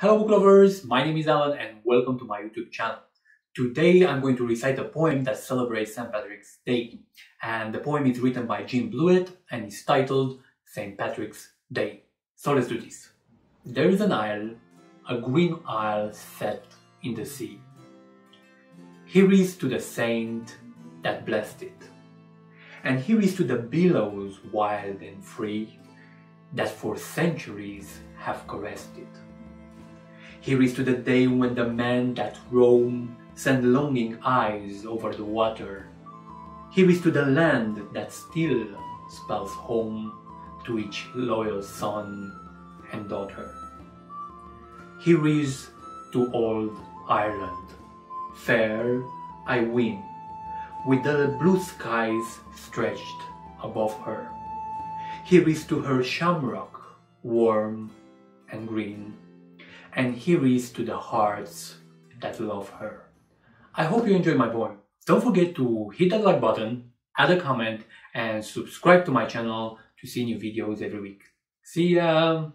Hello book lovers, my name is Alin and welcome to my YouTube channel. Today I'm going to recite a poem that celebrates St. Patrick's Day. And the poem is written by Jean Blewett and is titled St. Patrick's Day. So let's do this. There is an isle, a green isle set in the sea. Here is to the saint that blessed it. And here is to the billows wild and free that for centuries have caressed it. Here is to the day when the men that roam send longing eyes over the water. Here is to the land that still spells home to each loyal son and daughter. Here is to old Ireland, fair I win, with the blue skies stretched above her. Here is to her shamrock, warm and green, and here is to the hearts that love her. I hope you enjoyed my poem. Don't forget to hit that like button, add a comment, and subscribe to my channel to see new videos every week. See ya!